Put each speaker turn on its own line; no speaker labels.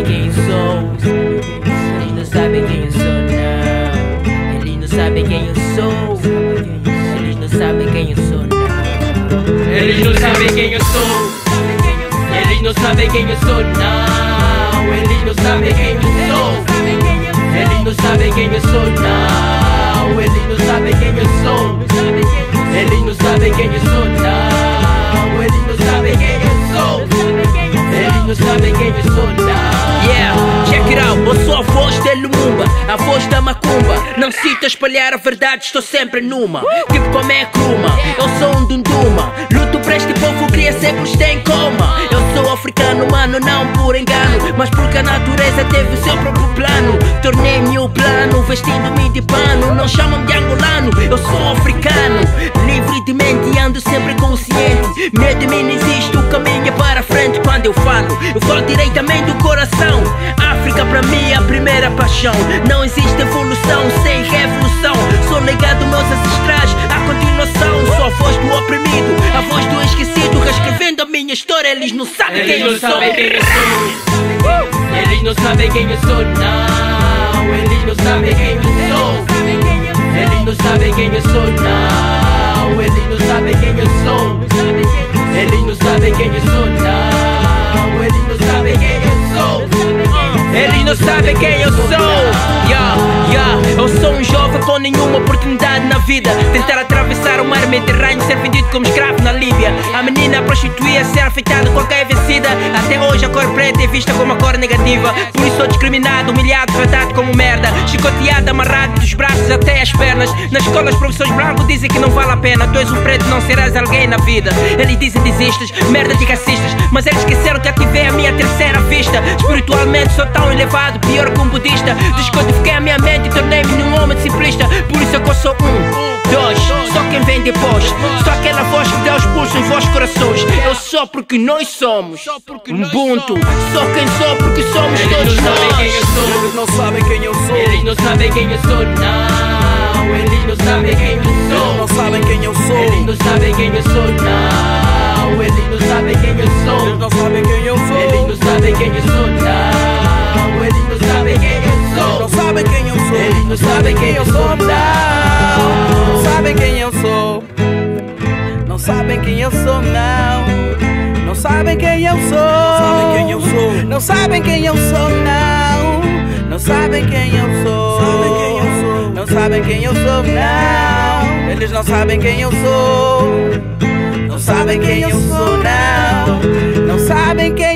sabe quem sou. É lindo sabe quem eu sou, não. É lindo sabe quem eu sou. Eles não sabem quem eu sou, não. Eles não sabem quem eu sou. Eles não sabem quem eu sou, não. Eles não sabem quem eu sou. Eles não sabem quem eu sou, não.
Eles não sabem quem eu sou. Eles não sabem quem eu sou, não. Não cito espalhar a verdade, estou sempre numa. Tipo como é cruma, eu sou um dunduma. Luto para este povo, cria séculos tem coma. Eu sou africano, mano, não por engano, mas porque a natureza teve o seu próprio plano. Tornei-me o plano, vestindo-me de pano. Não chamam de angolano, eu sou africano. Livre de mente, ando sempre consciente. Medo de mim não existe, o caminho é para a frente quando eu falo. Eu falo diretamente do coração. África para mim é a primeira paixão. Não existe evolução sem minha história, eles não sabem quem eu
Eles não
sou.
sabem quem eu sou. Eles não sabem quem eu sou, não. Eles não sabem quem eu sou. Eles não sabem quem eu sou, não. Eles não sabem quem eu sou.
Yeah, yeah. Eu sou um jovem com nenhuma oportunidade na vida. Tentar atravessar o mar Mediterrâneo, ser vendido como escravo na Líbia. A menina prostituía, ser afetada, qualquer vencida. Até hoje a cor preta é vista como a cor negativa. Por isso sou discriminado, humilhado, tratado como merda. Chicoteado, amarrado dos braços até as pernas. Nas escolas, professores brancos dizem que não vale a pena. Tu és um preto, não serás alguém na vida. Eles dizem desistes, merda de racistas. Mas eles esqueceram que ativei a minha terceira vista. Espiritualmente sou tão elevado, pior que um budista. Descodifiquei a minha mente e tornei-me num homem simplista. Por isso é que eu sou um, dois, só quem vem depois. Só aquela voz que dá os pulsos em vossos corações. Eu sou porque nós somos. Ubuntu, sou quem sou porque somos
Eles
todos
não sabem quem eu
nós.
sou.
Eles não sabem quem eu sou.
Eles não sabem quem eu sou, não. Eles não sabem quem eu
Eles
sou.
não sabem quem eu
Eles
sou.
não sabem quem eu sou, sabem quem eu sou,
não.
Não sabem quem eu sou. Não sabem quem eu sou, não. Não
sabem quem eu sou. Não sabem quem eu sou, não. Não sabem quem eu sou. Não sabem quem eu sou, não. Eles não sabem quem eu sou. Não sabem quem eu sou, não. Não sabem quem